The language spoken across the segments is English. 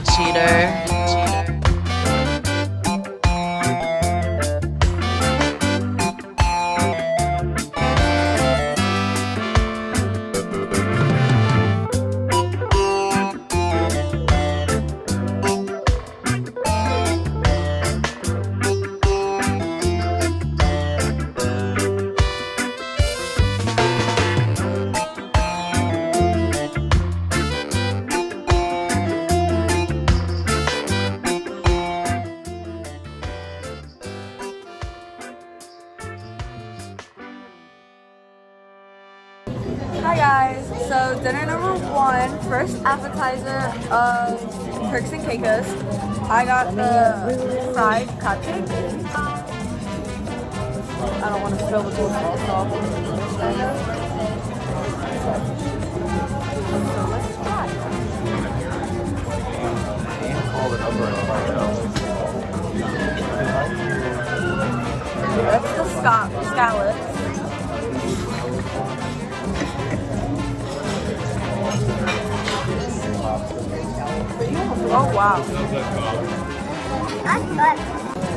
cheater. Guys, so dinner number one, first appetizer of Turks and Caicos. I got the fried crab cake. I don't want to spill the coleslaw sauce. So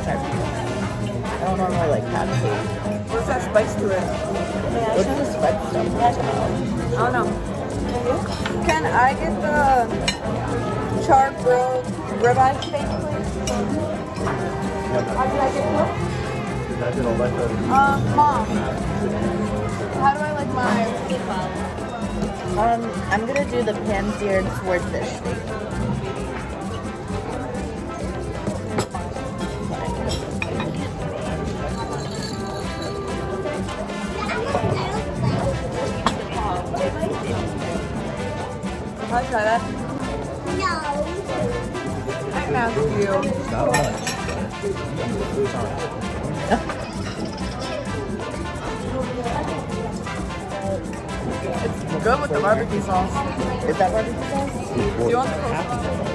I don't normally like crab cake. What's that spice to it? What's this red stuff? I don't know. Can I get the char grilled ribeye steak, please? How did I get Um, mom. How do I like my meatball? Um, I'm gonna do the pan-seared swordfish steak. Can I try that? No. I can ask you. It's good with the barbecue sauce. Is that barbecue sauce? Do you want the coleslaw?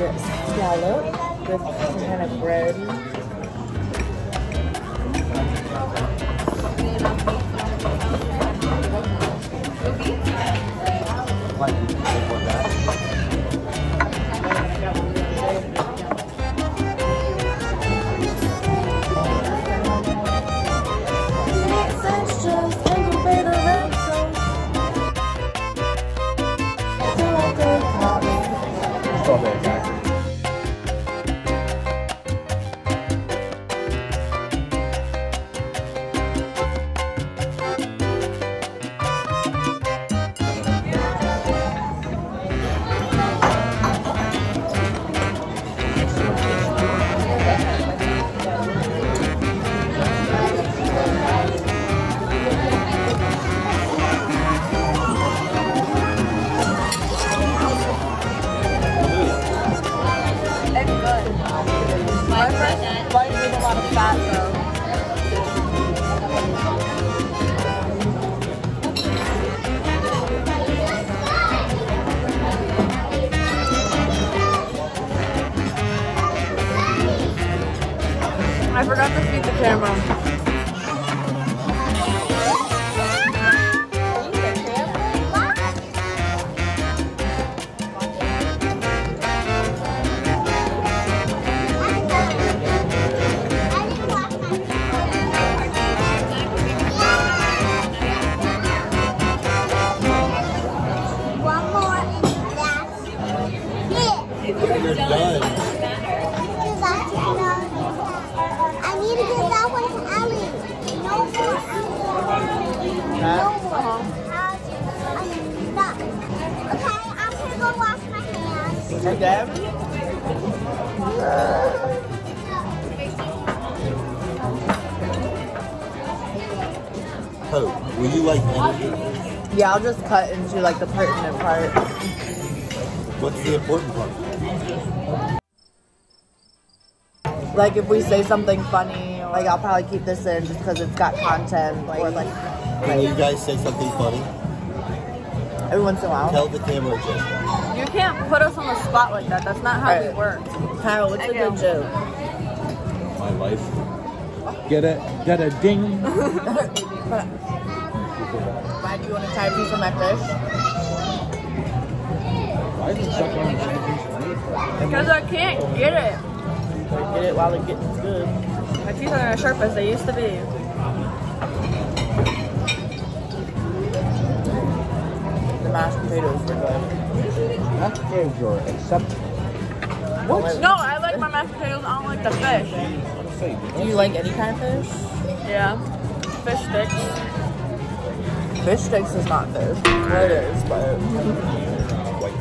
The scallop with some kind of bread. It's Oh, will you like energy? Yeah, I'll just cut into like the pertinent part. What's the important part? Like if we say something funny, like I'll probably keep this in just because it's got content. Or like Can you guys say something funny? Every once in a while. Tell the camera a joke. You can't put us on the spot like that. That's not how we Alright. work. Kyle, what's a good joke? my life. Get a get a ding. Why do you want to try a piece of my fish? Why is it stuck on the piece of? Because I can't get it. Gotta get it while it gets good. My teeth aren't as sharp as they used to be. Mashed potatoes were good. Mashed potatoes are acceptable. What? No, I like my mashed potatoes. I don't like the fish. Do you like any kind of fish? Yeah. Fish sticks. Fish sticks is not fish. Well, it is, but white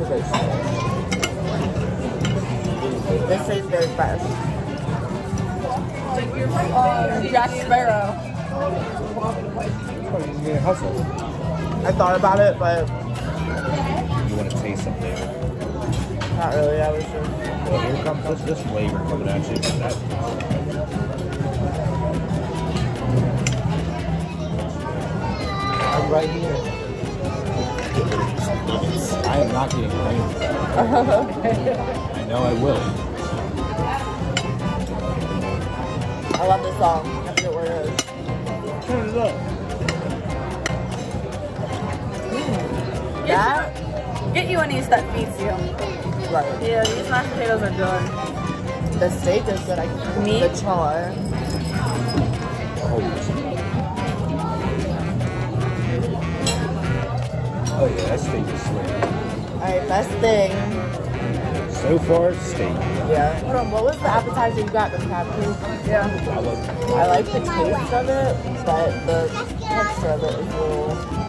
it's fish. This is very fresh. Um, Jack Sparrow. fish. You need a hustle. I thought about it, but You want to taste some flavor. not really. I was just. Well, here comes this, this flavor coming at you. That, I'm right here. I am not getting rain. I know I will. I love this song. I forget where it is. Turn it up. That? Get you an East that feeds you. Right. Yeah, these mashed potatoes are good. The steak is good. I can Meat? The char. Oh, oh yeah, that steak is sweet. Alright, best thing. So far, steak. Yeah. Hold on, what was the appetizer you got? The crab cake? Yeah. I love I like the taste of it, but the texture of it is a little.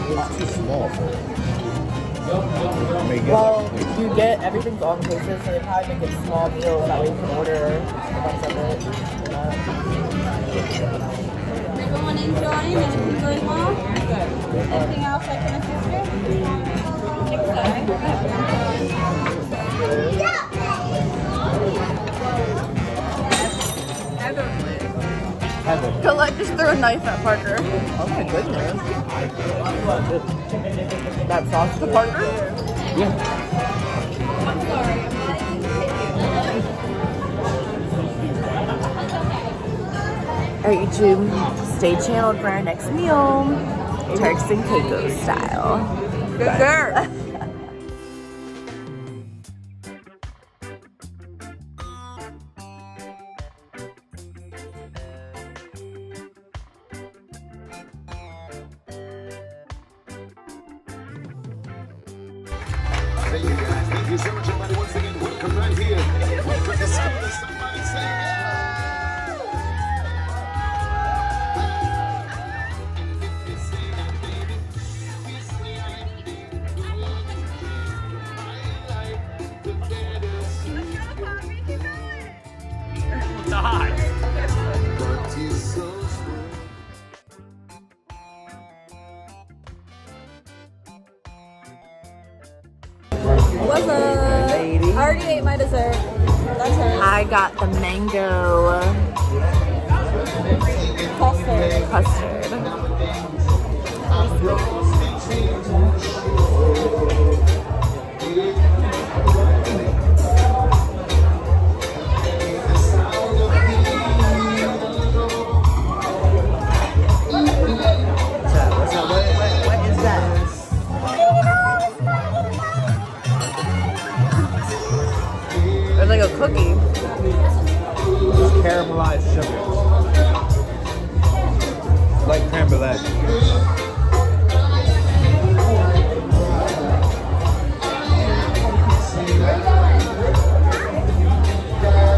It's too small for it. I mean, get Well, you get everything's all inclusive, so they probably make it small meals. That way you can order a bunch of it. Everyone enjoying and good, Mom? Anything else I can assist Heaven. Colette just threw a knife at Parker. Oh my goodness. That sauce to Parker? Yeah. Alright, YouTube, stay channeled for our next meal. Turks and Caicos style. Good girl. Thank you guys. Thank you so much, everybody. Once again, dessert. That's. I got the mango Custard. custard. It's like a cookie. It's caramelized sugar. Like creme brulee.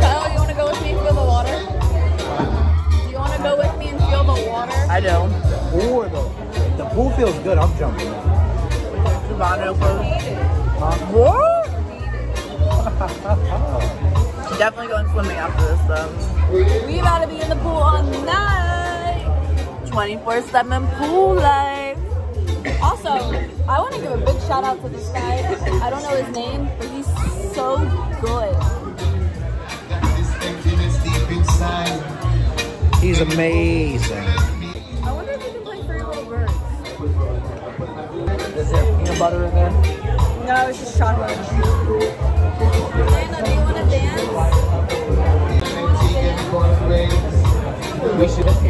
Kyle, you want to go with me and feel the water? Do you want to go with me and feel the water? I do. Or the, the pool feels good, I'm jumping in. Savannah What? Definitely going swimming after this though. We about to be in the pool all night. 24-7 pool life. Also, I want to give a big shout out to this guy. I don't know his name, but he's so good. He's amazing. I wonder if he can play Three Little Birds. Is there peanut butter in there? No, it's just chocolate. We should.